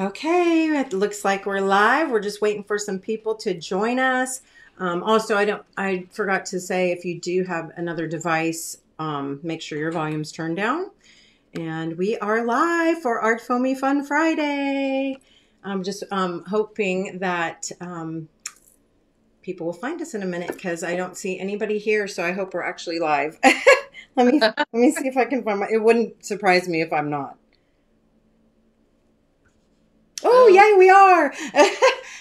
Okay, it looks like we're live. We're just waiting for some people to join us. Um, also, I don't. I forgot to say if you do have another device, um, make sure your volume's turned down. And we are live for Art Foamy Fun Friday. I'm just um, hoping that um, people will find us in a minute because I don't see anybody here. So I hope we're actually live. let me let me see if I can find my. It wouldn't surprise me if I'm not. Oh, yeah, we are.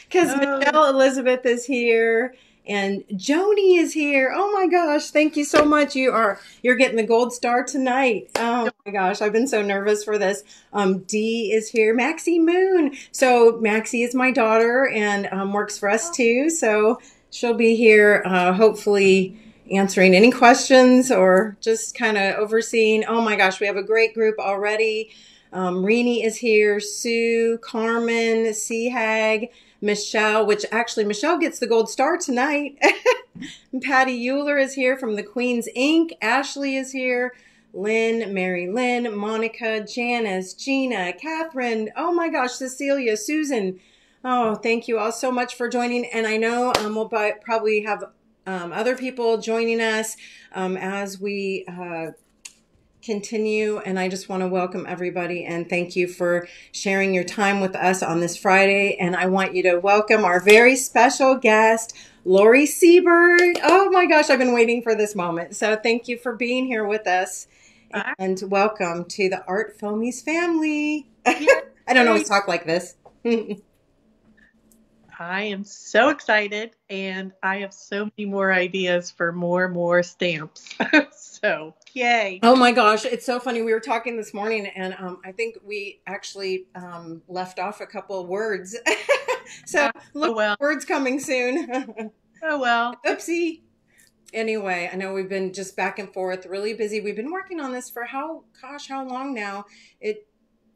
Because Oh. Michelle Elizabeth is here and Joni is here. Oh my gosh, thank you so much. You are you're getting the gold star tonight. Oh my gosh, I've been so nervous for this. Um, Dee is here. Maxie Moon. So Maxie is my daughter and um, works for us too. So she'll be here, uh, hopefully answering any questions or just kind of overseeing. Oh my gosh, we have a great group already. Um, Rini is here, Sue, Carmen, Seahag, Michelle, which actually Michelle gets the gold star tonight. Patty Euler is here from the Queen's Inc. Ashley is here. Lynn, Mary Lynn, Monica, Janice, Gina, Catherine. Oh my gosh, Cecilia, Susan. Oh, thank you all so much for joining. And I know um, we'll probably have um, other people joining us um, as we uh, continue. And I just want to welcome everybody and thank you for sharing your time with us on this Friday. And I want you to welcome our very special guest, Lori Siebert. Oh my gosh, I've been waiting for this moment. So thank you for being here with us. And welcome to the Art Foamies family. I don't always talk like this. I am so excited and I have so many more ideas for more more stamps. so, yay. Oh my gosh, it's so funny. We were talking this morning, and um, I think we actually um, left off a couple of words. so look, Oh, well. words coming soon. Oh, well. Oopsie. Anyway, I know we've been just back and forth, really busy. We've been working on this for how, gosh, how long now? It,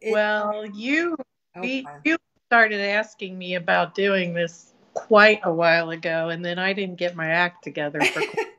it Well, you, oh, we, wow. you started asking me about doing this quite a while ago, and then I didn't get my act together for quite a while,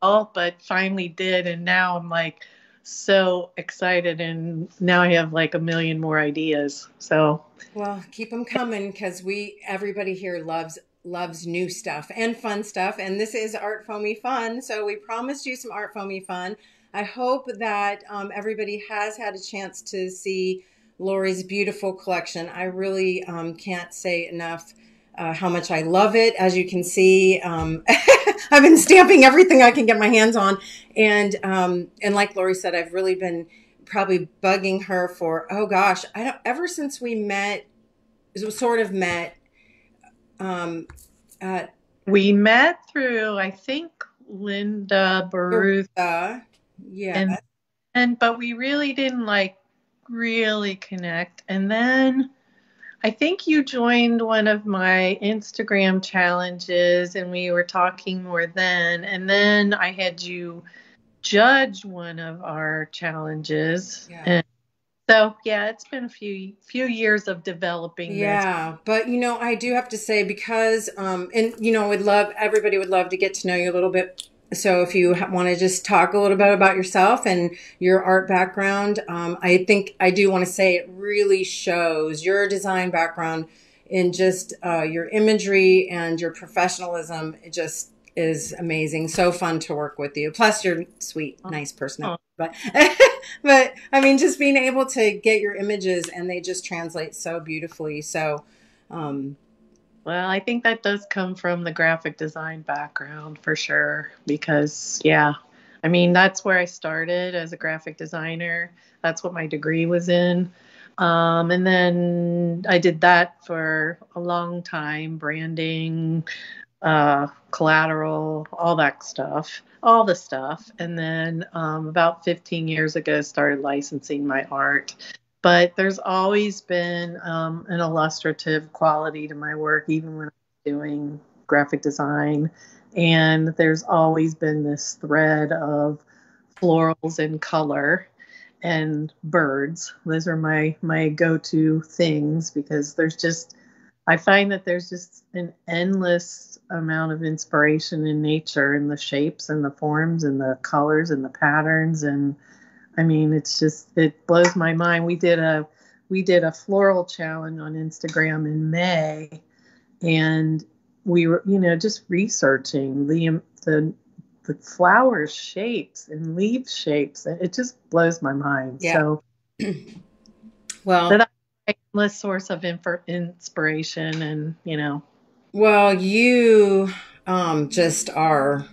but finally did. And now I'm like so excited, and now I have like a million more ideas. So, Well, keep them coming because we everybody here loves loves new stuff and fun stuff, and this is Art Foamy Fun. So we promised you some Art Foamy Fun. I hope that um, everybody has had a chance to see Lori's beautiful collection. I really um, can't say enough uh, how much I love it. As you can see, um, I've been stamping everything I can get my hands on, and um, and like Lori said, I've really been probably bugging her for oh gosh, I don't ever since we met, sort of met. Um, at we met through, I think, Linda Baruth. uh, yeah, and and but we really didn't like really connect and then i think you joined one of my instagram challenges and we were talking more then and then i had you judge one of our challenges Yeah. and so yeah it's been a few few years of developing this Yeah, but you know, I do have to say because, um, and you know, I would love everybody would love to get to know you a little bit. So if you ha- want to just talk a little bit about yourself and your art background, um, I think I do want to say it really shows your design background in just uh, your imagery and your professionalism. It just is amazing. So fun to work with you. Plus, you're sweet, nice person. But, but I mean, just being able to get your images and they just translate so beautifully. So, um, Well, I think that does come from the graphic design background for sure. Because, yeah, I mean, that's where I started as a graphic designer. That's what my degree was in. Um, and then I did that for a long time branding, uh, collateral, all that stuff, all the stuff. And then um, about 15 years ago, started licensing my art but there's always been um, an illustrative quality to my work, even when I'm doing graphic design. And there's always been this thread of florals and color and birds. Those are my my go-to things because there's just I find that there's just an endless amount of inspiration in nature and the shapes and the forms and the colors and the patterns and I mean it's just it blows my mind. We did a we did a floral challenge on Instagram in May, and we were, you know, just researching the the the flower shapes and leaf shapes. And it just blows my mind. Yeah. So, well, that's a endless source of inf- inspiration, and you know. Well, you um, just are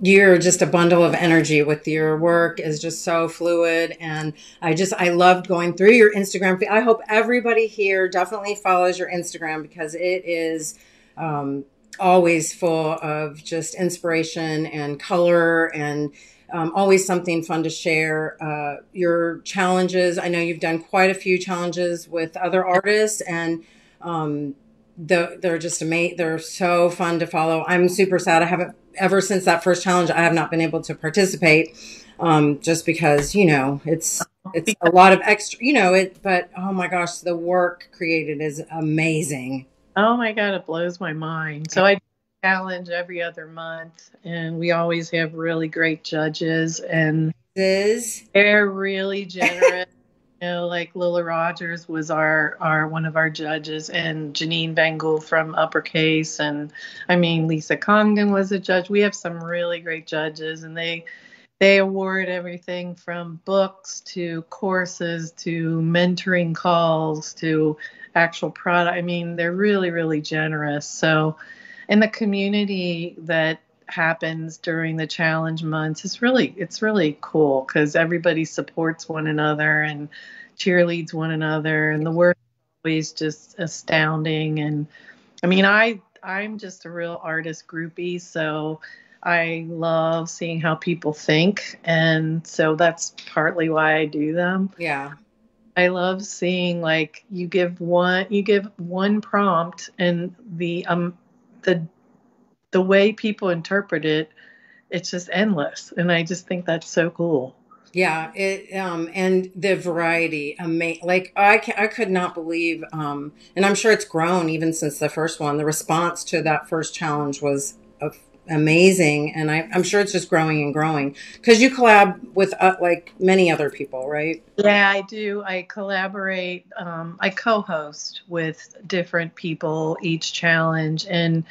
you're just a bundle of energy with your work is just so fluid. And i just i loved going through your instagram i hope everybody here definitely follows your instagram because it is um, always full of just inspiration and color and um, always something fun to share uh, your challenges. I know you've done quite a few challenges with other artists and um, the, they're just amazing. They're so fun to follow. I'm super sad. I haven't ever since that first challenge. I have not been able to participate, um, just because you know it's it's a lot of extra. You know it, but oh my gosh, the work created is amazing. Oh my god, it blows my mind. So I challenge every other month, and we always have really great judges, and is they're really generous know, like Lilla Rogers was our our one of our judges, and Janine Vangool from Uppercase, and I mean Lisa Congdon was a judge. We have some really great judges, and they they award everything from books to courses to mentoring calls to actual product. I mean, they're really really generous. So, in the community that happens during the challenge months it's really it's really cool because everybody supports one another and cheerleads one another and the work is always just astounding. And i mean i i'm just a real artist groupie so i love seeing how people think. And so that's partly why i do them. Yeah. I love seeing like you give one you give one prompt and the um the the way people interpret it, it's just endless. And I just think that's so cool. Yeah, it um and the variety, amazing. like I I could not believe um and I'm sure it's grown even since the first one. The response to that first challenge was amazing and I, am sure it's just growing and growing because you collab with uh, like many other people right yeah i do i collaborate um, i co-host with different people each challenge and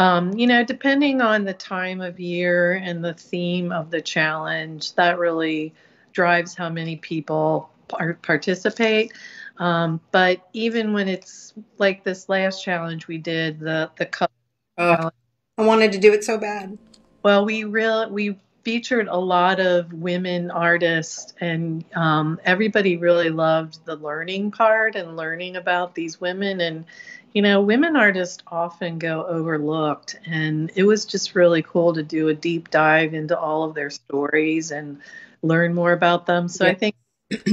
um, you know, depending on the time of year and the theme of the challenge, that really drives how many people par- participate. Um, but even when it's like this last challenge we did, the the color uh, I wanted to do it so bad. Well, we real we featured a lot of women artists, and um, everybody really loved the learning part and learning about these women and you know, women artists often go overlooked, and it was just really cool to do a deep dive into all of their stories and learn more about them. So yeah. I think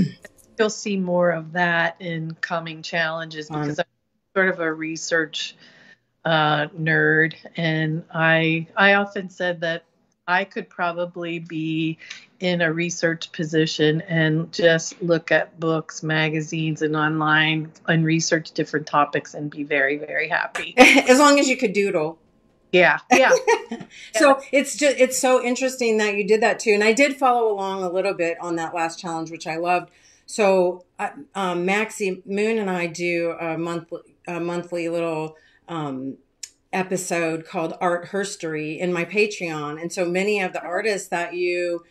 you'll see more of that in coming challenges because um, I'm sort of a research uh, nerd, and I I often said that I could probably be in a research position and just look at books, magazines, and online and research different topics and be very, very happy. as long as you could doodle. Yeah, yeah. so it's just it's so interesting that you did that too, and I did follow along a little bit on that last challenge, which I loved. So uh, um, Maxie Moon and I do a monthly a monthly little um, episode called Art Herstory in my Patreon. And so many of the artists that you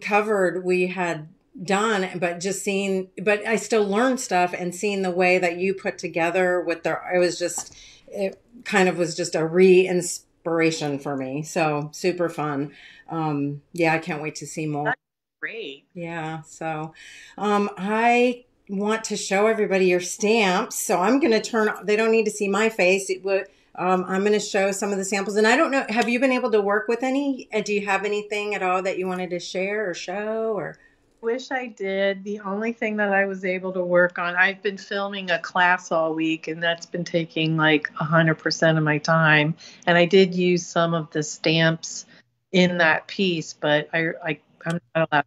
covered, we had done, but just seeing, but I still learned stuff and seeing the way that you put together with the, it was just, it kind of was just a re inspiration for me. So super fun. Um, yeah, I can't wait to see more. That's great. Yeah. So, um, I, want to show everybody your stamps so i'm going to turn they don't need to see my face it would um, I'm going to show some of the samples. And I don't know, have you been able to work with any? Uh, do you have anything at all that you wanted to share or show or? Wish I did. The only thing that I was able to work on, I've been filming a class all week, and that's been taking like 100% of my time. And I did use some of the stamps in that piece, but I, I I'm not allowed to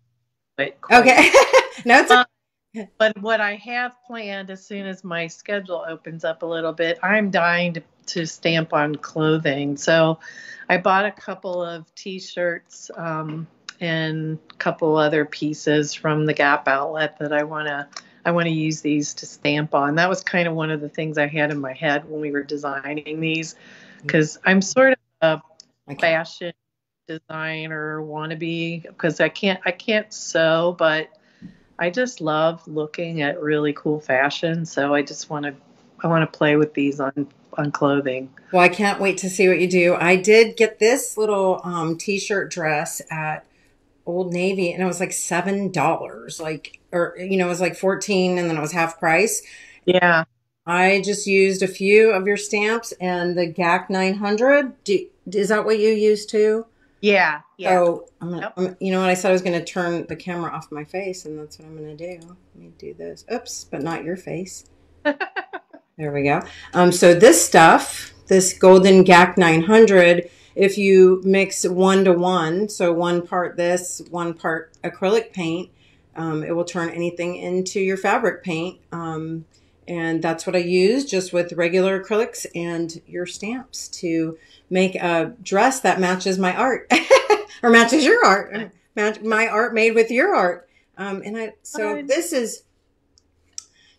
do it. Quite. Okay. no, it's. Um, but what I have planned as soon as my schedule opens up a little bit, I'm dying to to stamp on clothing. So I bought a couple of t-shirts um, and a couple other pieces from the Gap outlet that I want to I want to use these to stamp on. That was kind of one of the things I had in my head when we were designing these, because I'm sort of a fashion designer wannabe because I can't I can't sew, but I just love looking at really cool fashion. So I just want to I want to play with these on on clothing. Well, I can't wait to see what you do. I did get this little um, t-shirt dress at Old Navy, and it was like seven dollars. Like, or you know, it was like fourteen, and then it was half price. Yeah. I just used a few of your stamps and the GAC 900. Do, is that what you use too? Yeah. Yeah. So, I'm gonna, I'm, you know what? I said I was going to turn the camera off my face, and that's what I'm going to do. Let me do this. Oops, but not your face. there we go. Um, so this stuff, this golden GAC 900, if you mix one to one, so one part this, one part acrylic paint, um, it will turn anything into your fabric paint. Um, and that's what I use just with regular acrylics and your stamps to make a dress that matches my art or matches your art, match my art made with your art. Um, and I, so this is,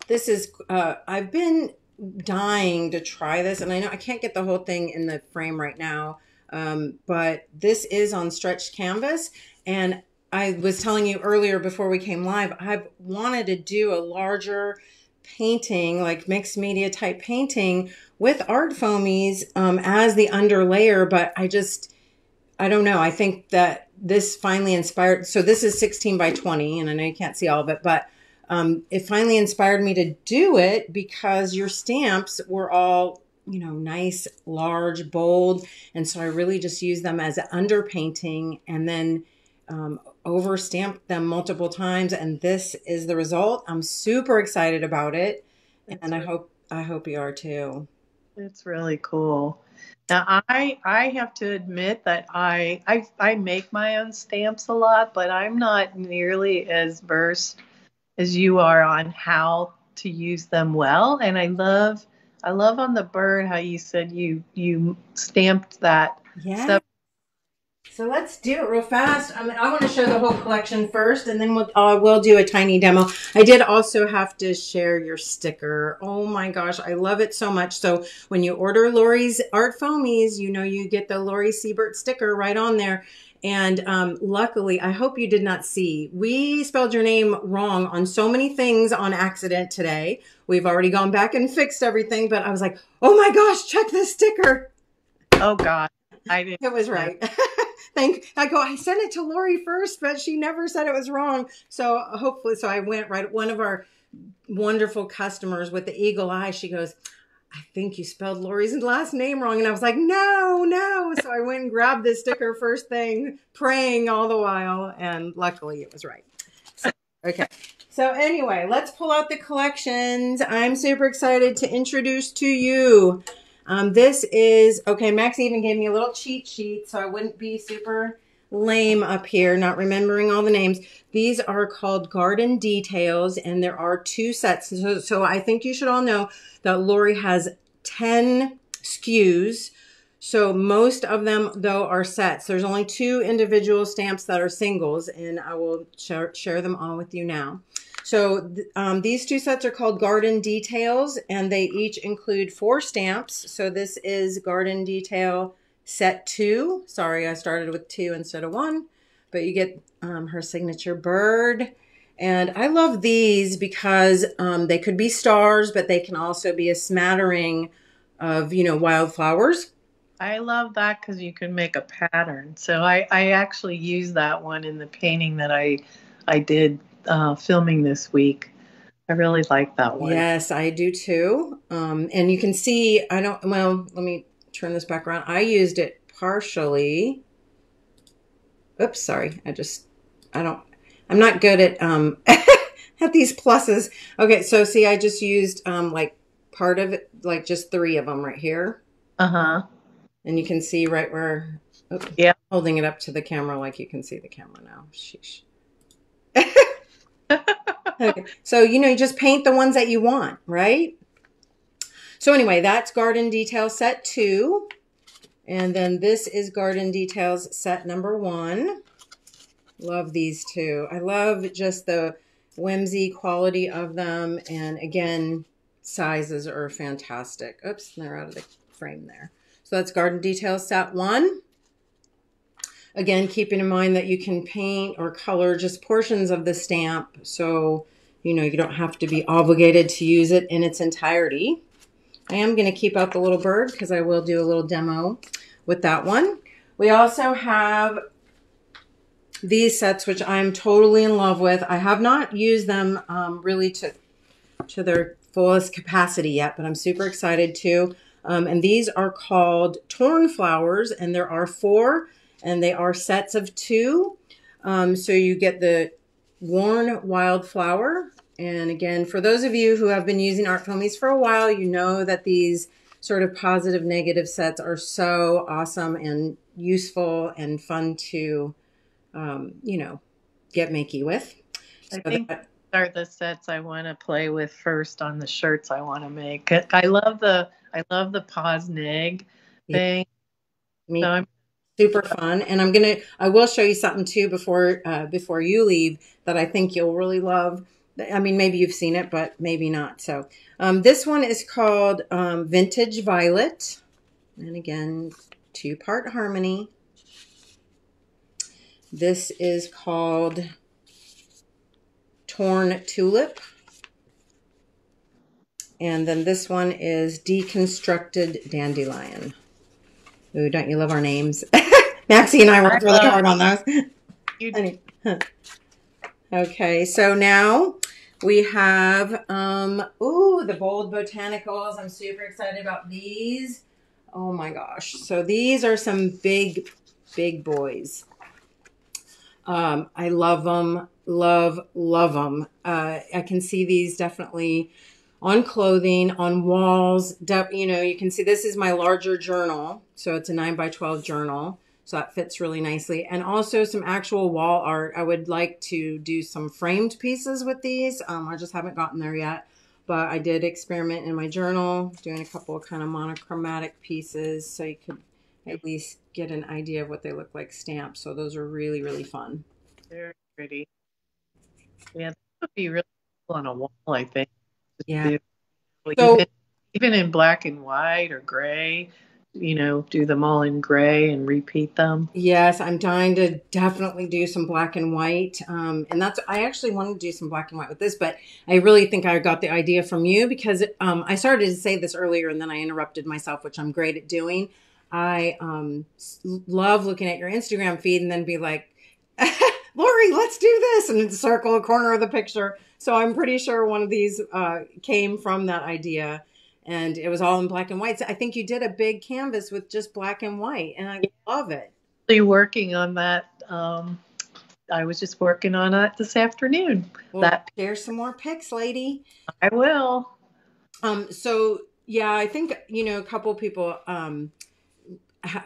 this is, uh, I've been dying to try this and I know I can't get the whole thing in the frame right now. Um, but this is on stretched canvas and I was telling you earlier before we came live, I've wanted to do a larger painting, like mixed media type painting with art foamies um, as the underlayer, but I just, I don't know. I think that this finally inspired. So this is 16 by 20, and I know you can't see all of it, but um, it finally inspired me to do it because your stamps were all, you know, nice, large, bold. And so I really just used them as underpainting and then um, over stamped them multiple times. And this is the result. I'm super excited about it. That's and I hope, I hope you are too. It's really cool. Now I I have to admit that I I I make my own stamps a lot, but I'm not nearly as versed as you are on how to use them well. And I love I love on the bird how you said you you stamped that yeah. So let's do it real fast. I, mean, I want to show the whole collection first, and then we'll uh, we'll do a tiny demo. I did also have to share your sticker. Oh my gosh, I love it so much. So when you order Lori's Art Foamies, you know you get the Lori Siebert sticker right on there. And um, luckily, I hope you did not see. We spelled your name wrong on so many things on accident today. We've already gone back and fixed everything, but I was like, oh my gosh, check this sticker. Oh God. I didn't. It was right. I go. I sent it to Lori first, but she never said it was wrong. So hopefully, so I went right. One of our wonderful customers with the eagle eye. She goes. I think you spelled Lori's last name wrong. And I was like, no, no. So I went and grabbed this sticker first thing, praying all the while. And luckily it was right. So, okay. So anyway, let's pull out the collections. I'm super excited to introduce to you um, this is, okay, Max even gave me a little cheat sheet so I wouldn't be super lame up here, not remembering all the names. These are called Garden Details, and there are two sets. So, so I think you should all know that Lori has 10 SKUs. So most of them, though, are sets. There's only two individual stamps that are singles, and I will share, share them all with you now. So um, these two sets are called Garden Details, and they each include four stamps. So this is Garden Detail Set 2. Sorry, I started with two instead of one. But you get um, her signature bird. And I love these because um, they could be stars, but they can also be a smattering of, you know, wildflowers. I love that because you can make a pattern. So I, I actually use that one in the painting that I I did uh, filming this week. I really like that one. Yes, I do too. Um, and you can see, I don't, well, let me turn this back around. I used it partially. Oops, sorry. I just, I don't, I'm not good at, um, at these pluses. Okay, so see, I just used, um, like part of it, like just three of them right here. Uh huh. And you can see right where, oops, yeah, holding it up to the camera like you can see the camera now. Sheesh. okay. So, you know, you just paint the ones that you want, right? So anyway, that's Garden Detail Set 2. And then this is Garden Details Set number 1. Love these two. I love just the whimsy quality of them. And again, sizes are fantastic. Oops, they're out of the frame there. So that's Garden Details Set 1. Again, keeping in mind that you can paint or color just portions of the stamp. So, you know, you don't have to be obligated to use it in its entirety. I am going to keep out the little bird because I will do a little demo with that one. We also have these sets, which I'm totally in love with. I have not used them um, really to, to their fullest capacity yet, but I'm super excited to. Um, and these are called Torn Flowers, and there are four, and they are sets of two. Um, so you get the worn wildflower. And again, for those of you who have been using Art Foamies for a while, you know that these sort of positive negative sets are so awesome and useful and fun to um, you know, get makey with. So I think that, are the sets I want to play with first on the shirts I want to make. I love the I love the pause neg thing. Me so super fun, and I'm gonna I will show you something too before uh, before you leave that I think you'll really love. I mean, maybe you've seen it, but maybe not. So um, this one is called um, Vintage Violet, and again, two part harmony. This is called Torn Tulip. And then this one is Deconstructed Dandelion. Ooh, don't you love our names? Maxie and I worked really hard on those. okay, so now we have, um, ooh, the Bold Botanicals. I'm super excited about these. Oh my gosh. So these are some big, big boys. Um, I love them, love, love them. Uh, I can see these definitely on clothing, on walls. you know, you can see this is my larger journal. So it's a 9 by 12 journal. So that fits really nicely. And also some actual wall art. I would like to do some framed pieces with these. Um, I just haven't gotten there yet. But I did experiment in my journal, doing a couple of kind of monochromatic pieces so you could at least get an idea of what they look like stamped. So those are really, really fun. Very pretty. Yeah, that would be really cool on a wall, I think. Yeah. so, even, even in black and white or gray, you know, do them all in gray and repeat them. Yes, I'm dying to definitely do some black and white. Um, and that's, I actually wanted to do some black and white with this, but I really think I got the idea from you because um, I started to say this earlier and then I interrupted myself, which I'm great at doing. I um, love looking at your Instagram feed and then be like, Lori, let's do this, and circle a corner of the picture. So I'm pretty sure one of these uh, came from that idea, and it was all in black and white. So I think you did a big canvas with just black and white, and I love it. You working on that. Um, I was just working on it this afternoon. Well, that there's some more pics, lady. I will. Um. So yeah, I think you know a couple people um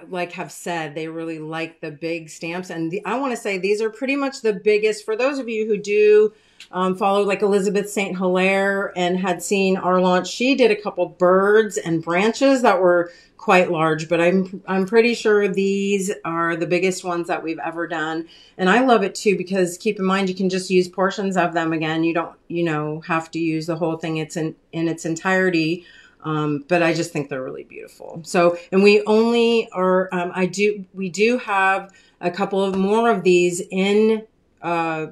like have said they really like the big stamps. And the, i want to say these are pretty much the biggest for those of you who do um, follow like elizabeth st hilaire and had seen our launch she did a couple birds and branches that were quite large but i'm i'm pretty sure these are the biggest ones that we've ever done. And i love it too because keep in mind you can just use portions of them again. You don't you know have to use the whole thing. It's in in its entirety um, but I just think they're really beautiful. So, and we only are, um, I do, we do have a couple of more of these in, uh,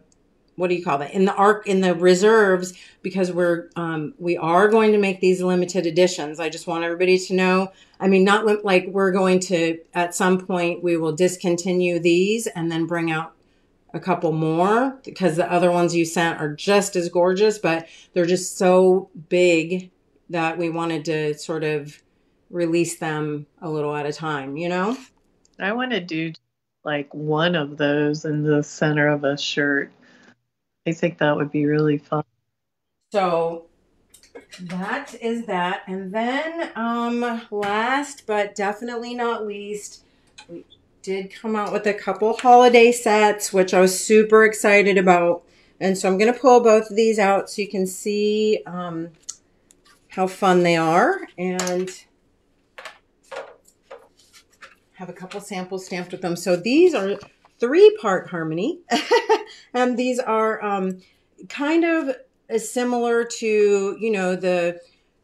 what do you call that? In the arc, in the reserves, because we're, um, we are going to make these limited editions. I just want everybody to know. I mean, not li- like we're going to, at some point, we will discontinue these and then bring out a couple more because the other ones you sent are just as gorgeous, but they're just so big that we wanted to sort of release them a little at a time, you know? I want to do like one of those in the center of a shirt. I think that would be really fun. So that is that. And then um last but definitely not least, we did come out with a couple holiday sets, which I was super excited about. And so I'm going to pull both of these out so you can see um, how fun they are and have a couple samples stamped with them. So these are three part harmony and these are, um, kind of similar to, you know, the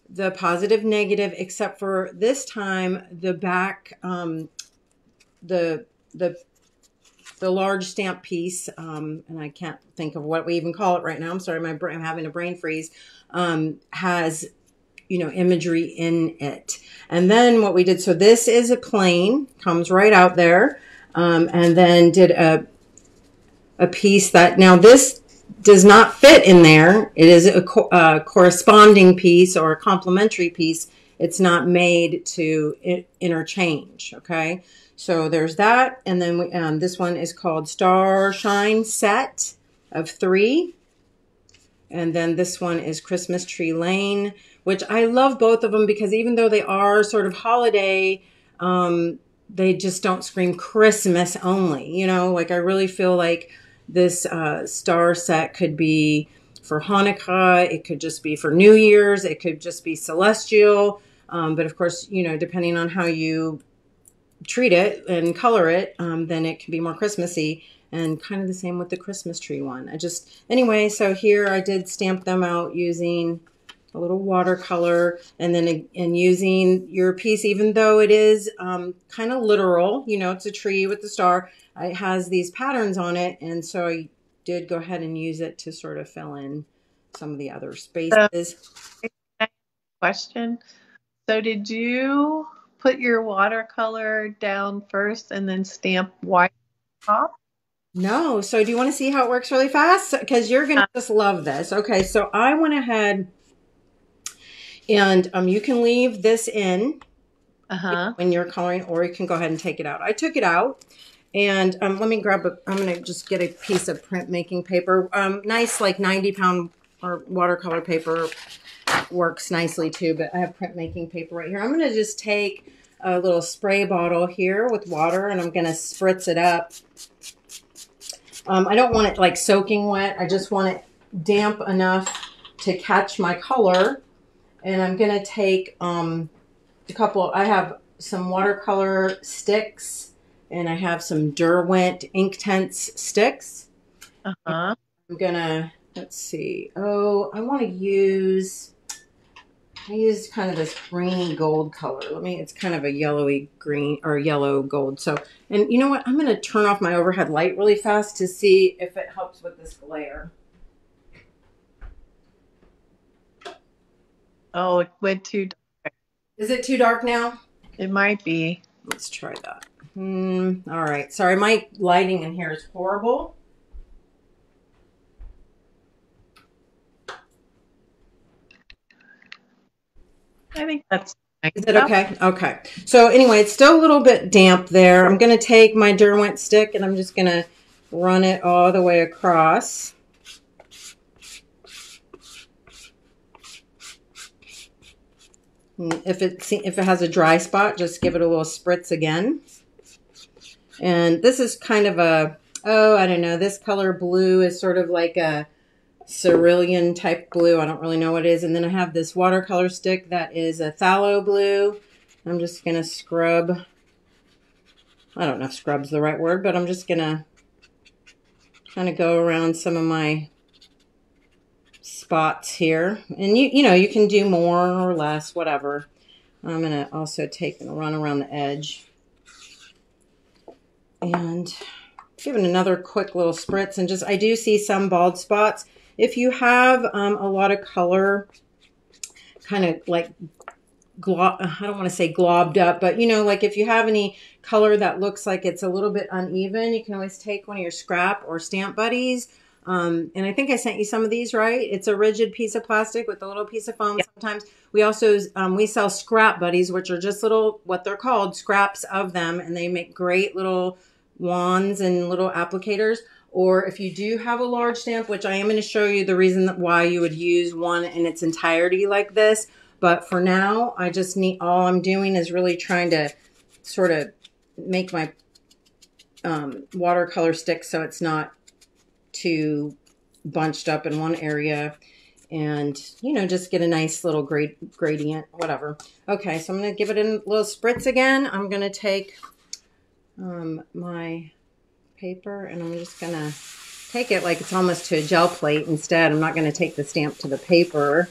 the positive negative except for this time the back um the the the large stamp piece um and i can't think of what we even call it right now i'm sorry my brain i'm having a brain freeze um has you know imagery in it and then what we did so this is a plane, comes right out there um and then did a a piece that now this does not fit in there. It is a, co- a corresponding piece or a complementary piece. It's not made to interchange. Okay. So there's that. And then we, um, this one is called Star Shine Set of three. And then this one is Christmas Tree Lane, which I love both of them because even though they are sort of holiday, um, they just don't scream Christmas only. You know, like I really feel like this uh, star set could be for Hanukkah, it could just be for New Year's, it could just be celestial. Um, but of course, you know, depending on how you treat it and color it, um, then it can be more Christmassy. And kind of the same with the Christmas tree one. I just, anyway, so here I did stamp them out using a little watercolor and then and using your piece, even though it is um, kind of literal, you know, it's a tree with the star it has these patterns on it, and so I did go ahead and use it to sort of fill in some of the other spaces. question. So did you put your watercolor down first and then stamp white top? No. So do you want to see how it works really fast? Because you're going to just love this. Okay. So I went ahead and um, you can leave this in uh-huh. when you're coloring, or you can go ahead and take it out. I took it out and um, let me grab a, I'm going to just get a piece of printmaking paper. Um, nice, like 90 pound or watercolor paper works nicely too, but I have printmaking paper right here. I'm going to just take a little spray bottle here with water and I'm going to spritz it up. Um, I don't want it like soaking wet. I just want it damp enough to catch my color. And I'm going to take um, a couple, I have some watercolor sticks and I have some Derwent Ink Inktense sticks. Uh-huh. I'm gonna let's see. Oh, I want to use. I use kind of this greeny gold color. Let me. It's kind of a yellowy green or yellow gold. So, and you know what? I'm gonna turn off my overhead light really fast to see if it helps with this glare. Oh, it went too dark. Is it too dark now? It might be. Let's try that. Hmm. All right. Sorry, my lighting in here is horrible. I think that's. Is it okay? Okay. So anyway, it's still a little bit damp there. I'm going to take my Derwent stick and I'm just going to run it all the way across. If it if it has a dry spot, just give it a little spritz again. And this is kind of a, oh, I don't know, this color blue is sort of like a cerulean type blue. I don't really know what it is. And then I have this watercolor stick that is a phthalo blue. I'm just going to scrub. I don't know if scrub's the right word, but I'm just going to kind of go around some of my spots here. And you, you know, you can do more or less, whatever. I'm going to also take and run around the edge and give it another quick little spritz and just I do see some bald spots if you have um, a lot of color kind of like glob I don't want to say globbed up but you know like if you have any color that looks like it's a little bit uneven you can always take one of your scrap or stamp buddies um, and I think I sent you some of these, right? It's a rigid piece of plastic with a little piece of foam. Sometimes we also um, we sell scrap buddies, which are just little what they're called scraps of them, and they make great little wands and little applicators. Or if you do have a large stamp, which I am going to show you the reason why you would use one in its entirety like this. But for now, I just need all I'm doing is really trying to sort of make my um, watercolor stick so it's not too bunched up in one area and you know just get a nice little grade gradient whatever okay so i'm going to give it a little spritz again i'm going to take um, my paper and i'm just going to take it like it's almost to a gel plate instead. I'm not going to take the stamp to the paper.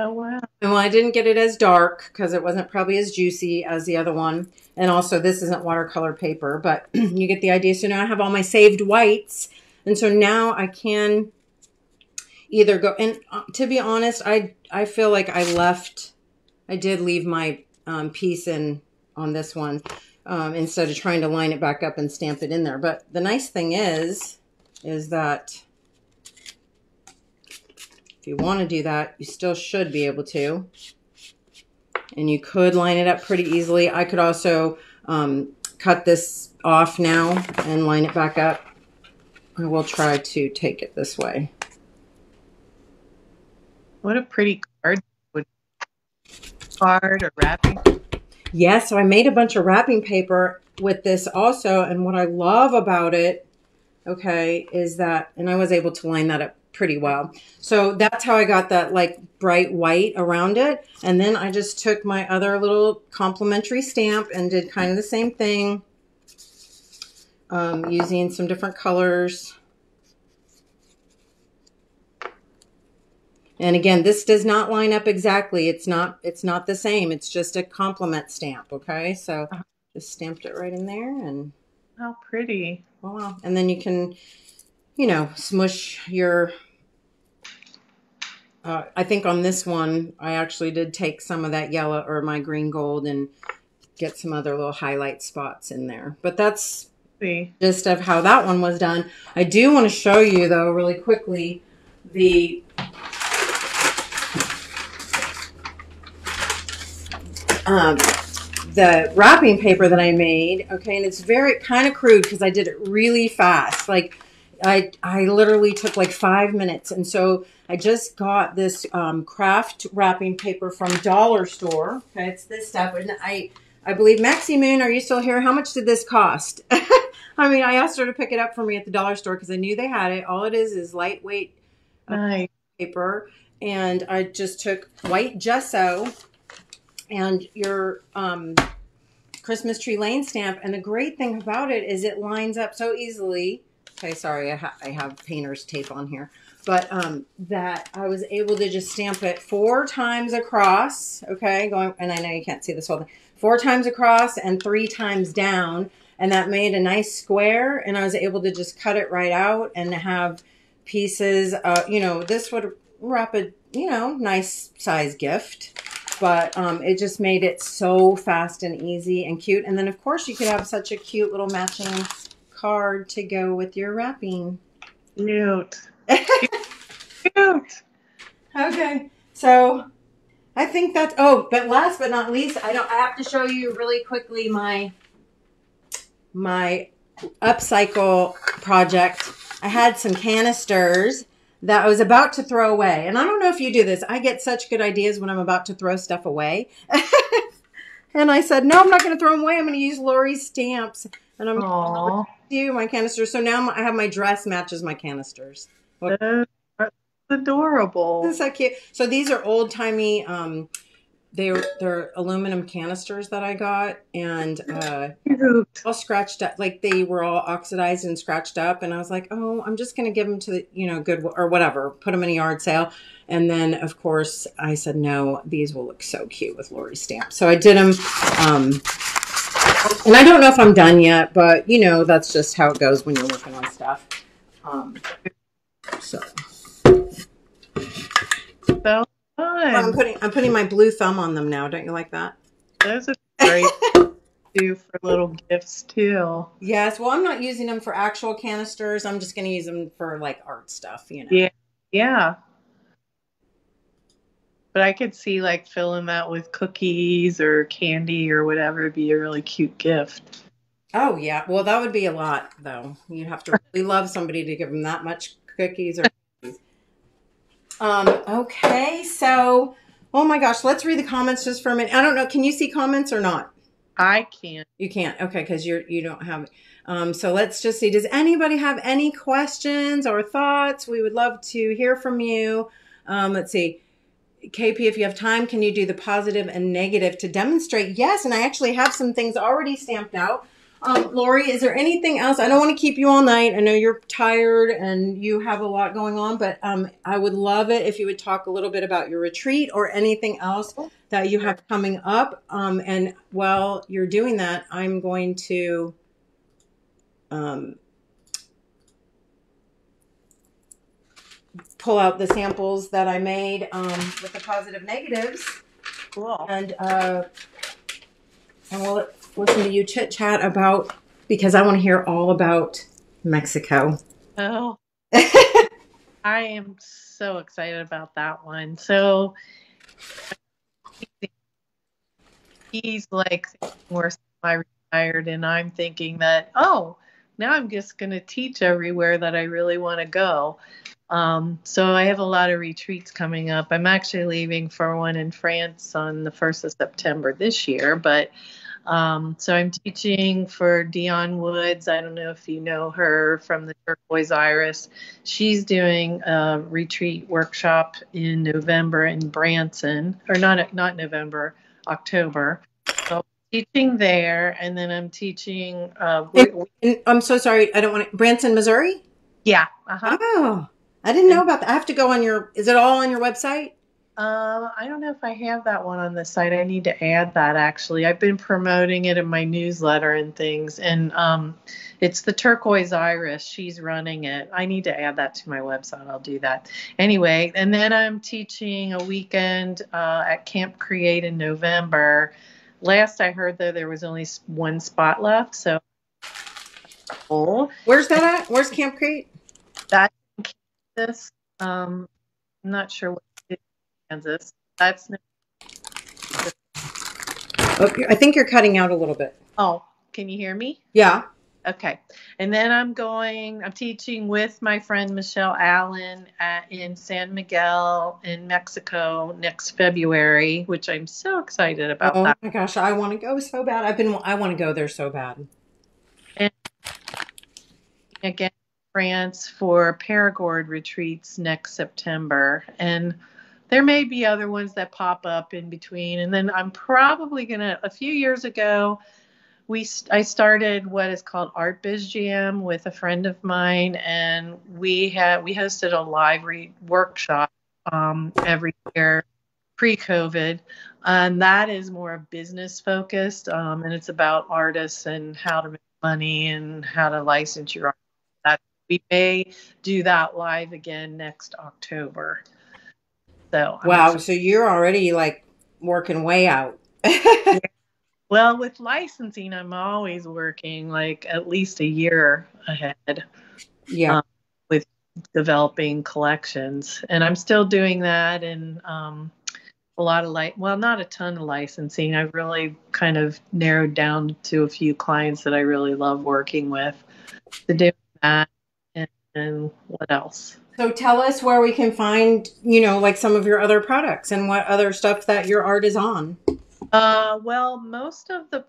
Oh wow. And well, I didn't get it as dark because it wasn't probably as juicy as the other one. And also, this isn't watercolor paper, but you get the idea. So now I have all my saved whites. And so now I can either go, and uh, to be honest, I, I feel like I left, I did leave my um, piece in on this one um, instead of trying to line it back up and stamp it in there. But the nice thing is, is that if you want to do that, you still should be able to. And you could line it up pretty easily. I could also um, cut this off now and line it back up. I will try to take it this way. What a pretty card. Card or wrapping. Yeah, so I made a bunch of wrapping paper with this also. And what I love about it, okay, is that, and I was able to line that up pretty well. So that's how I got that like bright white around it. And then I just took my other little complimentary stamp and did kind of the same thing um, using some different colors. And again, this does not line up exactly. It's not, it's not the same. It's just a compliment stamp. Okay. So uh-huh. just stamped it right in there and. How pretty. Wow. And then you can, you know, smush your uh, I think on this one, I actually did take some of that yellow or my green gold and get some other little highlight spots in there. But that's See. just of how that one was done. I do want to show you though really quickly the um, the wrapping paper that I made. Okay, and it's very kind of crude because I did it really fast. Like I I literally took like five minutes, and so I just got this um, craft wrapping paper from Dollar Store. Okay, it's this stuff, and I I believe Maxie Moon, are you still here? How much did this cost? I mean, I asked her to pick it up for me at the dollar store because I knew they had it. All it is is lightweight uh, nice. paper, and I just took white gesso and your um, Christmas tree lane stamp. And the great thing about it is it lines up so easily Okay, sorry, I, ha I have painter's tape on here. But um, that I was able to just stamp it four times across, okay, going, and I know you can't see this whole thing, four times across and three times down, and that made a nice square, and I was able to just cut it right out and have pieces, uh, you know, this would wrap a, you know, nice size gift but um, it just made it so fast and easy and cute. And then, of course, you could have such a cute little matching card to go with your wrapping. Cute. Cute. Okay. So I think that's oh, but last but not least, I don't I have to show you really quickly my my upcycle project. I had some canisters that I was about to throw away. And I don't know if you do this. I get such good ideas when I'm about to throw stuff away. and I said, no, I'm not going to throw them away. I'm going to use Lori's stamps. And I'm Aww you my canisters. So now I have my dress matches my canisters. That's adorable. Isn't that cute? So these are old timey. Um, they're they're aluminum canisters that I got, and uh, all scratched up. Like they were all oxidized and scratched up. And I was like, oh, I'm just gonna give them to the you know good or whatever. Put them in a yard sale. And then of course I said no, these will look so cute with Lori stamp. So I did them. Um, and I don't know if I'm done yet, but you know, that's just how it goes when you're working on stuff. Um, so. So fun. I'm putting I'm putting my blue thumb on them now. Don't you like that? Those are great do for little gifts too. Yes. Well, I'm not using them for actual canisters. I'm just going to use them for like art stuff. You know. Yeah. Yeah. But I could see like filling that with cookies or candy or whatever would be a really cute gift. Oh yeah, well that would be a lot though. You'd have to really love somebody to give them that much cookies or. Um. Okay. So, oh my gosh, let's read the comments just for a minute. I don't know. Can you see comments or not? I can't. You can't. Okay, because you're you don't have. Um. So let's just see. Does anybody have any questions or thoughts? We would love to hear from you. Um. Let's see. KP, if you have time, can you do the positive and negative to demonstrate? Yes, and I actually have some things already stamped out. Um, Lori, is there anything else? I don't want to keep you all night. I know you're tired and you have a lot going on, but um, I would love it if you would talk a little bit about your retreat or anything else that you have coming up. Um, and while you're doing that, I'm going to pull out the samples that I made um, with the positive negatives. Cool. And uh, and we'll listen to you chit chat about because I want to hear all about Mexico. Oh, I am so excited about that one. So he's like more semi-retired, and I'm thinking that oh, now I'm just going to teach everywhere that I really want to go. Um, so I have a lot of retreats coming up. I'm actually leaving for one in France on the 1st of September this year, but um, so I'm teaching for Dion Woods. I don't know if you know her from the Turquoise Iris. She's doing a retreat workshop in November in Branson, or not not November, October. So teaching there, and then I'm teaching. Uh, and, and I'm so sorry. I don't want to. Branson, Missouri. Yeah. Uh-huh. Oh, I didn't know about that. I have to go on your. Is it all on your website? Uh, I don't know if I have that one on the site. I need to add that actually. I've been promoting it in my newsletter and things, and um, it's the turquoise iris. She's running it. I need to add that to my website. I'll do that anyway. And then I'm teaching a weekend uh, at Camp Create in November. Last I heard, though, there was only one spot left, so. Where's that at? Where's Camp Create? In Kansas. Um, I'm not sure what Kansas. That's Oh, I think you're cutting out a little bit. Oh, can you hear me? Yeah. Okay. And then I'm going, I'm teaching with my friend Michelle Allen at, in San Miguel in Mexico next February, which I'm so excited about. Oh that. my gosh, I want to go so bad. I've been, I want to go there so bad. And again, France for Perigord retreats next September. And there may be other ones that pop up in between. And then i'm probably going to a few years ago we i started what is called art biz jam with a friend of mine. And we had we hosted a live re- workshop um, every year pre-covid. And that is more business focused um, and it's about artists and how to make money and how to license your art we may do that live again next october so wow, so you're already like working way out. Well, with licensing, I'm always working like at least a year ahead. Yeah. Um, with developing collections, and I'm still doing that, and um, a lot of like, well, not a ton of licensing. I've really kind of narrowed down to a few clients that I really love working with to do that, and, what else? So tell us where we can find, you know, like some of your other products and what other stuff that your art is on. Uh, well, most of the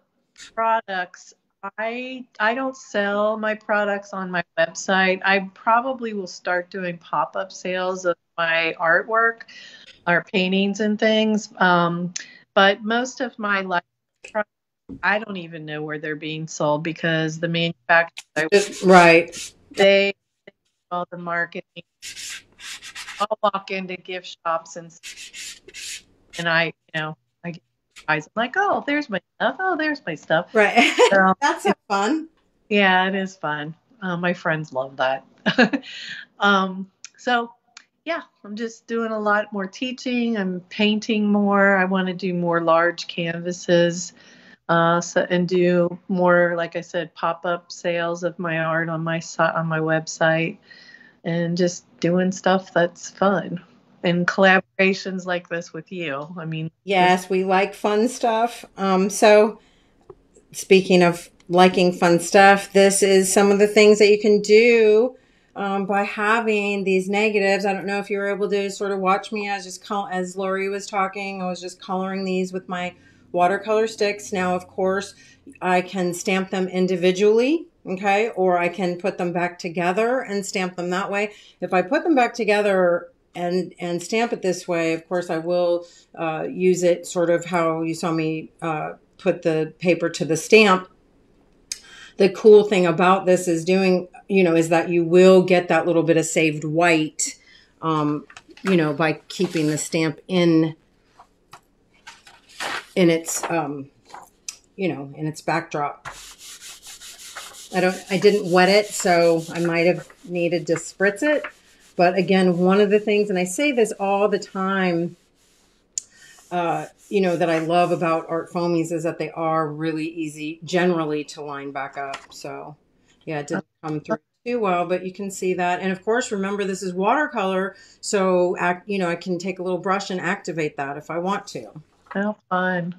products I I don't sell my products on my website. I probably will start doing pop-up sales of my artwork or paintings and things. Um, but most of my life I don't even know where they're being sold because the manufacturers right they all the marketing. I'll walk into gift shops and and I, you know, I get eyes. I'm like, oh, there's my stuff. Oh, there's my stuff. Right. So, That's so fun. Yeah, it is fun. Uh, my friends love that. um, so yeah, I'm just doing a lot more teaching. I'm painting more. I want to do more large canvases. Uh, so, and do more, like I said, pop-up sales of my art on my on my website, and just doing stuff that's fun and collaborations like this with you. I mean, yes, we like fun stuff. Um, so, speaking of liking fun stuff, this is some of the things that you can do um, by having these negatives. I don't know if you were able to sort of watch me as just call as Lori was talking. I was just coloring these with my watercolor sticks. Now, of course, I can stamp them individually, okay, or I can put them back together and stamp them that way. If I put them back together and and stamp it this way. Of course, I will uh, use it sort of how you saw me uh, put the paper to the stamp. The cool thing about this is doing, you know, is that you will get that little bit of saved white, um, you know, by keeping the stamp in in its, um, you know, in its backdrop. I don't, I didn't wet it, so I might have needed to spritz it. But again, one of the things, and I say this all the time, uh, you know, that I love about art foamies is that they are really easy generally to line back up. So yeah, it didn't come through too well, but you can see that. And of course, remember this is watercolor. So, act, you know, I can take a little brush and activate that if I want to. How fun.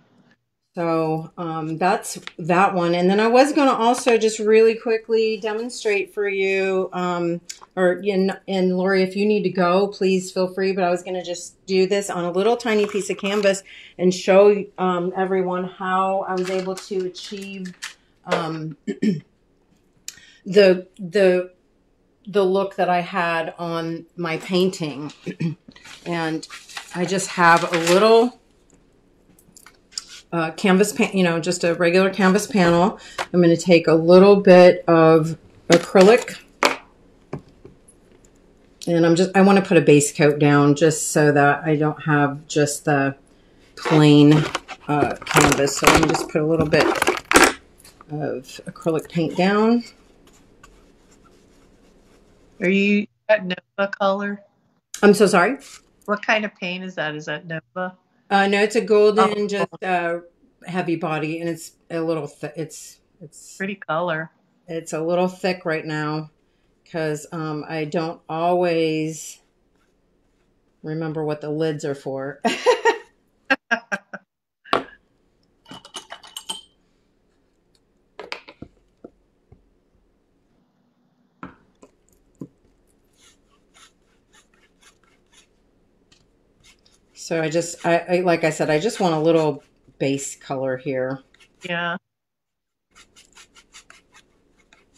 So um, that's that one. And then I was going to also just really quickly demonstrate for you, um, or in, and Lori, if you need to go, please feel free. But I was going to just do this on a little tiny piece of canvas and show um, everyone how I was able to achieve um, the the the look that I had on my painting. and I just have a little uh, canvas, pan, you know, just a regular canvas panel. I'm going to take a little bit of acrylic and I'm just, I want to put a base coat down just so that I don't have just the plain uh, canvas. So I'm just put a little bit of acrylic paint down. Are you at Nova color? I'm so sorry. What kind of paint is that? Is that Nova? Uh, no, it's a golden, oh. just uh, heavy body, and it's a little. Th- it's it's pretty color. It's a little thick right now because um, I don't always remember what the lids are for. So I just, I, I, like I said, I just want a little base color here. Yeah.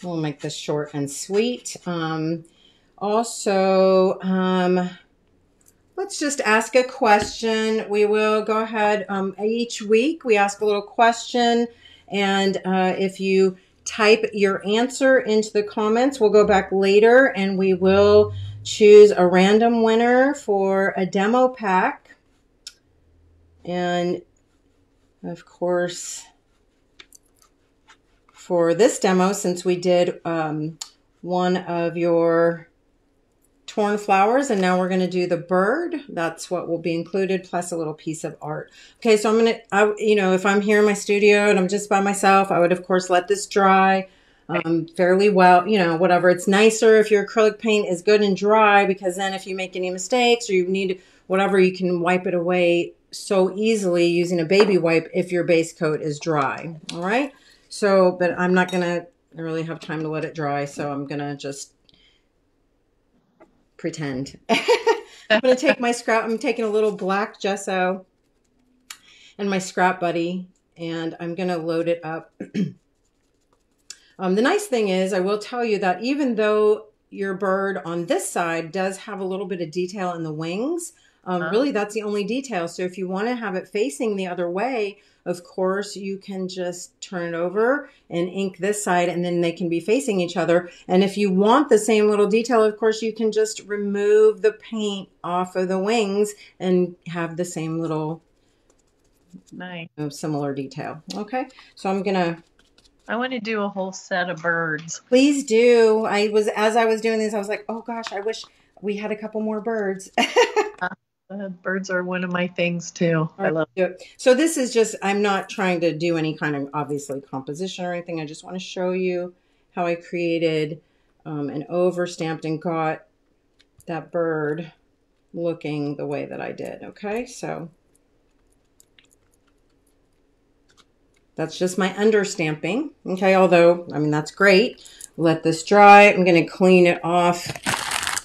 We'll make this short and sweet. Um, also, um, let's just ask a question. We will go ahead um, each week. We ask a little question, and uh, if you type your answer into the comments, we'll go back later and we will choose a random winner for a demo pack and of course, for this demo, since we did um, one of your torn flowers and now we're going to do the bird that's what will be included plus a little piece of art. Okay so i'm going to you know if i'm here in my studio and i'm just by myself i would of course let this dry um, fairly well you know whatever. It's nicer if your acrylic paint is good and dry because then if you make any mistakes or you need whatever you can wipe it away so easily using a baby wipe if your base coat is dry. All right. So, but I'm not going to really have time to let it dry. So I'm going to just pretend. I'm going to take my scrap. I'm taking a little black gesso and my scrap buddy and I'm going to load it up. um, the nice thing is I will tell you that even though your bird on this side does have a little bit of detail in the wings, um, Really, that's the only detail. So if you want to have it facing the other way, of course, you can just turn it over and ink this side and then they can be facing each other. And if you want the same little detail, of course, you can just remove the paint off of the wings and have the same little nice. You know, similar detail. Okay, so I'm going to I want to do a whole set of birds. Please do. I was as I was doing this, I was like, oh gosh, I wish we had a couple more birds. Uh, birds are one of my things too. I love it. So this is just, I'm not trying to do any kind of obviously composition or anything. I just want to show you how I created um, and over stamped and got that bird looking the way that I did. Okay, so that's just my under stamping. Okay, although, I mean, that's great. Let this dry. I'm going to clean it off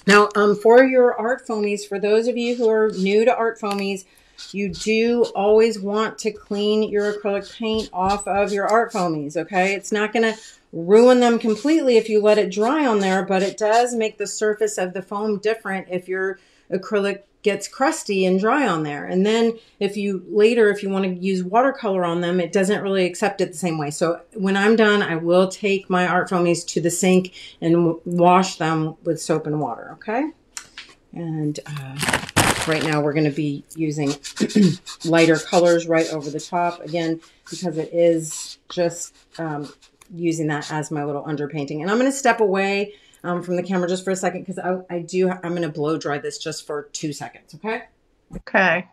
now, um, for your art foamies, for those of you who are new to art foamies, you do always want to clean your acrylic paint off of your art foamies, okay? It's not going to ruin them completely if you let it dry on there, but it does make the surface of the foam different if you're acrylic gets crusty and dry on there. And then if you later, if you want to use watercolor on them, it doesn't really accept it the same way. So when I'm done, I will take my art foamies to the sink and wash them with soap and water. Okay. And uh, right now we're going to be using lighter colors right over the top again, because it is just um, using that as my little underpainting. And I'm going to step away um, from the camera just for a second because I, I do, I'm going to blow dry this just for two seconds. Okay. Okay.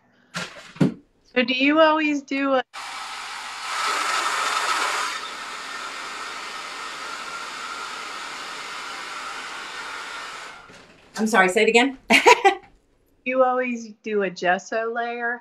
So do you always do a I'm sorry, say it again. you always do a gesso layer?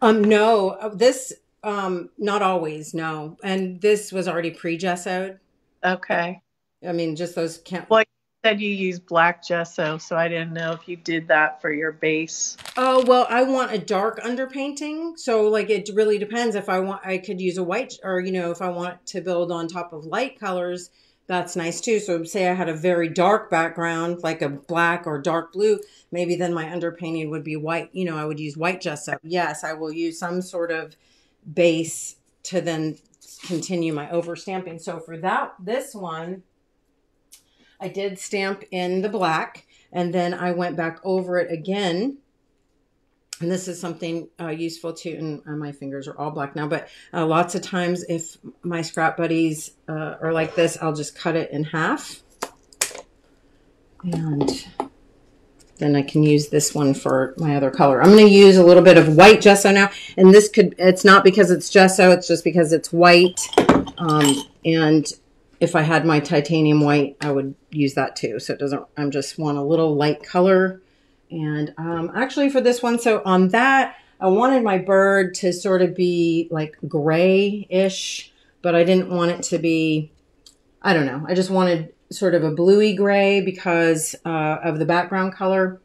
Um, no, uh, this, um, not always, no. And this was already pre-gessoed. Okay. I mean, just those can't. Well, said you use black gesso, so I didn't know if you did that for your base. Oh, well, I want a dark underpainting. So like, it really depends if I want, I could use a white or, you know, if I want to build on top of light colors, that's nice too. So say I had a very dark background, like a black or dark blue, maybe then my underpainting would be white. You know, I would use white gesso. Yes, I will use some sort of base to then continue my overstamping. So for that, this one, I did stamp in the black and then I went back over it again and this is something uh, useful too and uh, my fingers are all black now but uh, lots of times if my scrap buddies uh, are like this i'll just cut it in half and then I can use this one for my other color. I'm going to use a little bit of white gesso now. And this could, it's not because it's gesso, it's just because it's white. Um, and if I had my titanium white, I would use that too. So it doesn't, I'm just want a little light color and um, actually for this one, so on that, I wanted my bird to sort of be like gray-ish, but I didn't want it to be, I don't know. I just wanted sort of a bluey gray because uh, of the background color.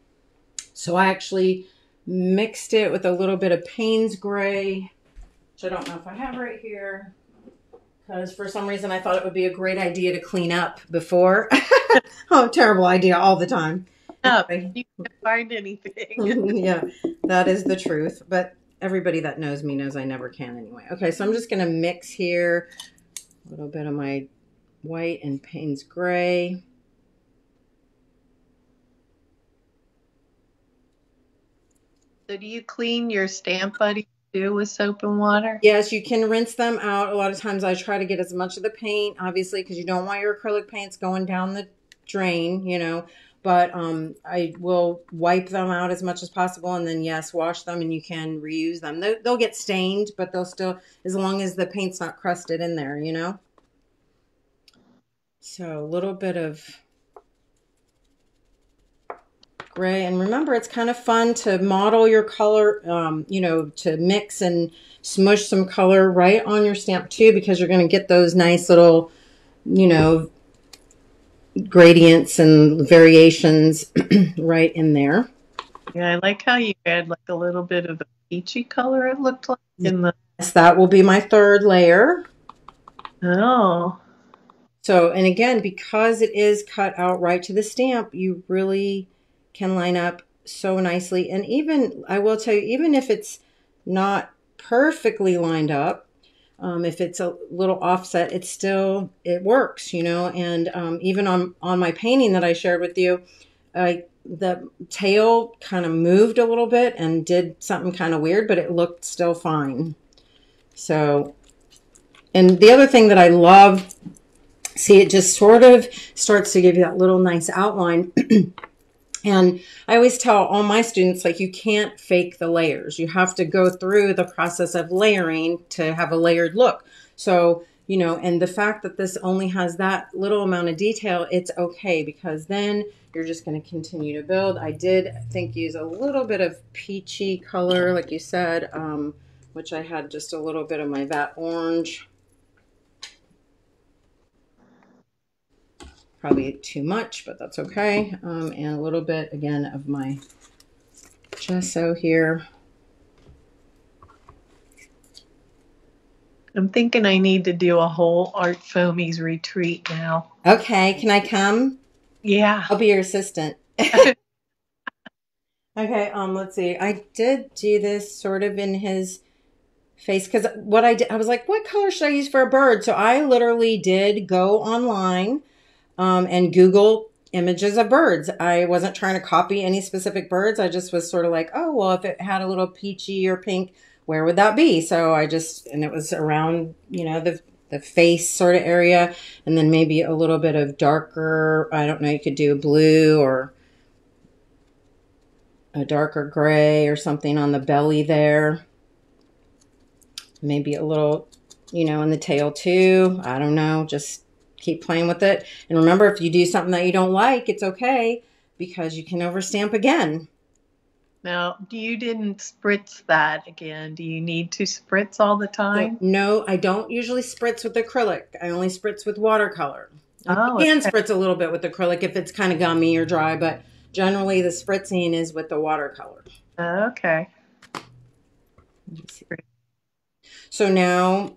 So I actually mixed it with a little bit of Payne's gray, which I don't know if I have right here. Because for some reason I thought it would be a great idea to clean up before. oh, terrible idea all the time up. You can't find anything. yeah, that is the truth. But everybody that knows me knows I never can anyway. Okay, so I'm just going to mix here a little bit of my white and Payne's gray. So do you clean your stamp buddy too with soap and water? Yes, you can rinse them out. A lot of times I try to get as much of the paint, obviously, because you don't want your acrylic paints going down the drain, you know but um, I will wipe them out as much as possible and then yes wash them and you can reuse them they'll, they'll get stained but they'll still as long as the paint's not crusted in there you know so a little bit of gray and remember it's kind of fun to model your color um, you know to mix and smush some color right on your stamp too because you're going to get those nice little you know gradients and variations right in there. Yeah, I like how you add like a little bit of a peachy color it looked like in the Yes, that will be my third layer. Oh. So, and again, because it is cut out right to the stamp, you really can line up so nicely. And even, I will tell you, even if it's not perfectly lined up, um, if it's a little offset, it still it works, you know. And um, even on on my painting that I shared with you, I the tail kind of moved a little bit and did something kind of weird, but it looked still fine. So, and the other thing that I love, see, it just sort of starts to give you that little nice outline. And I always tell all my students, like, you can't fake the layers. You have to go through the process of layering to have a layered look. So, you know, and the fact that this only has that little amount of detail, it's okay because then you're just going to continue to build. I did think use a little bit of peachy color, like you said, um, which I had just a little bit of my vat orange. Probably too much, but that's okay. Um, and a little bit, again, of my gesso here. I'm thinking I need to do a whole Art Foamies retreat now. Okay, can I come? Yeah. I'll be your assistant. Okay, um, let's see. I did do this sort of in his face because what I did, I was like, what color should I use for a bird? So I literally did go online um, and Google images of birds. I wasn't trying to copy any specific birds. I just was sort of like, oh, well, if it had a little peachy or pink, where would that be? So I just, and it was around, you know, the the face sort of area, and then maybe a little bit of darker. I don't know. You could do a blue or a darker gray or something on the belly there. Maybe a little, you know, in the tail too. I don't know. Just keep playing with it. And remember, if you do something that you don't like, it's okay because you can overstamp again. Now, do you didn't spritz that again. Do you need to spritz all the time? No, I don't usually spritz with acrylic. I only spritz with watercolor. Oh, you can okay. spritz a little bit with acrylic if it's kind of gummy or dry, but generally the spritzing is with the watercolor. Okay. So now,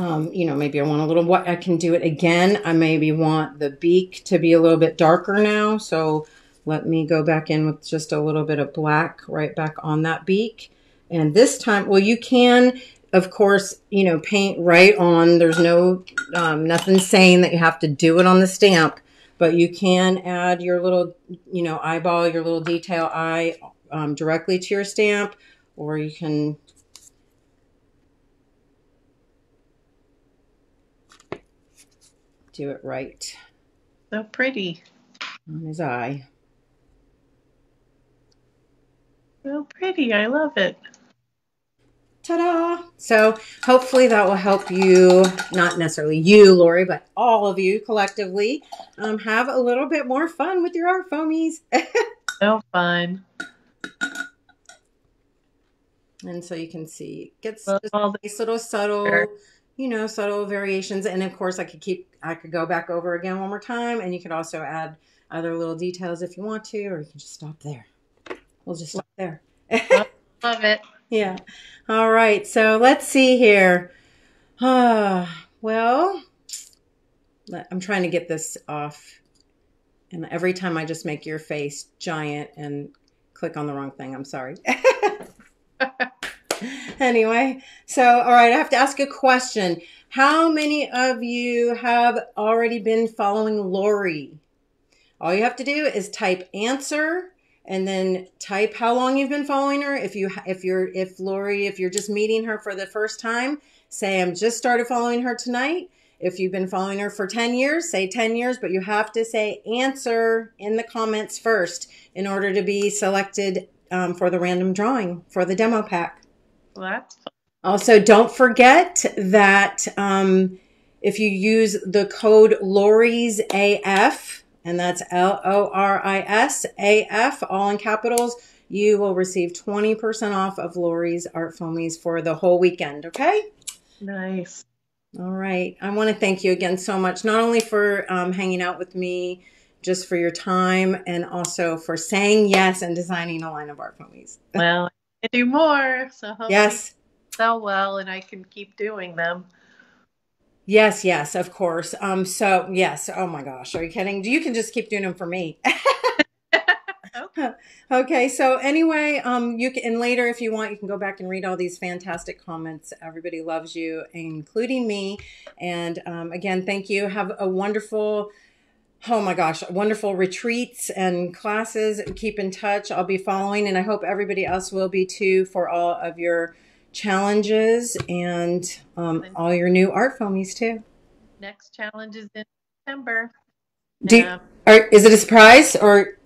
um, you know, maybe I want a little what I can do it again. I maybe want the beak to be a little bit darker now. So let me go back in with just a little bit of black right back on that beak. And this time, well, you can, of course, you know, paint right on. There's no, um, nothing saying that you have to do it on the stamp, but you can add your little, you know, eyeball, your little detail eye um, directly to your stamp, or you can do it right So pretty. on his eye. So pretty. I love it. Ta-da! So hopefully that will help you, not necessarily you, Lori, but all of you collectively, um, have a little bit more fun with your art foamies. So fun. and so you can see it gets all the nice little subtle, Sure. You know, subtle variations. And of course I could keep, I could go back over again one more time and you could also add other little details if you want to, or you can just stop there. We'll just stop there. love it. Yeah. All right. So let's see here. Ah, well, I'm trying to get this off. And every time I just make your face giant and click on the wrong thing, I'm sorry. anyway, so all right, I have to ask a question. How many of you have already been following Lori? All you have to do is type answer and then type how long you've been following her. If you if you're if Lori if you're just meeting her for the first time, say I'm just started following her tonight. If you've been following her for 10 years, say 10 years, but you have to say answer in the comments first in order to be selected um, for the random drawing for the demo pack. That's fun. Also, don't forget that um, if you use the code Lori's AF, and that's L O R I S A F, all in capitals, you will receive 20% off of Lori's Art Foamies for the whole weekend, okay? Nice. All right. I want to thank you again so much, not only for um, hanging out with me, just for your time, and also for saying yes and designing a line of art foamies. Well, Do more. So hopefully Yes. sell well and I can keep doing them. Yes, yes, of course. Um, so yes. Oh my gosh, are you kidding? Do you can just keep doing them for me. Okay. okay. So anyway, um, you can and later if you want, you can go back and read all these fantastic comments. Everybody loves you, including me. And um, again, thank you. Have a wonderful. Oh my gosh, wonderful retreats and classes. Keep in touch. I'll be following, and I hope everybody else will be too for all of your challenges and um, all your new art foamies too. Next challenge is in September. Do you- um, Or is it a surprise or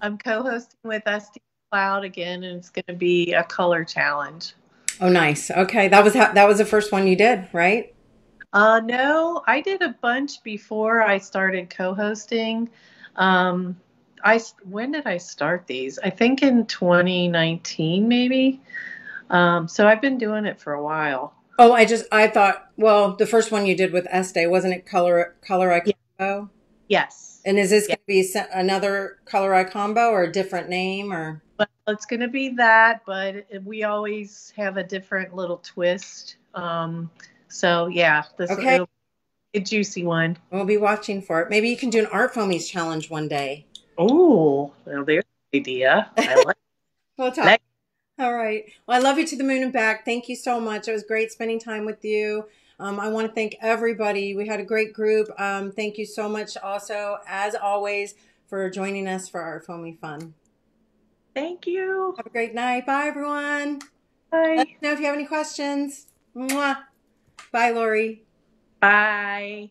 I'm co-hosting with SD Cloud again, and it's going to be a color challenge. oh nice. Okay, that was how, that was the first one you did, right? Uh, no, I did a bunch before I started co-hosting. Um, I when did I start these? I think in 2019, maybe. Um, so I've been doing it for a while. Oh, I just I thought well, the first one you did with Estee wasn't it color color eye combo? Yes. And is this Yeah. going to be another color eye combo or a different name or? Well, it's going to be that, but we always have a different little twist. Um, so yeah, this Okay. be a juicy one. We'll be watching for it. Maybe you can do an art foamies challenge one day. Oh, well, there's idea. I like We'll talk. Next. All right. Well, I love you to the moon and back. Thank you so much. It was great spending time with you. Um, I want to thank everybody. We had a great group. Um, thank you so much, also, as always, for joining us for our foamy fun. Thank you. Have a great night. Bye, everyone. Bye. Let us know if you have any questions. Mwah. Bye, Lori. Bye.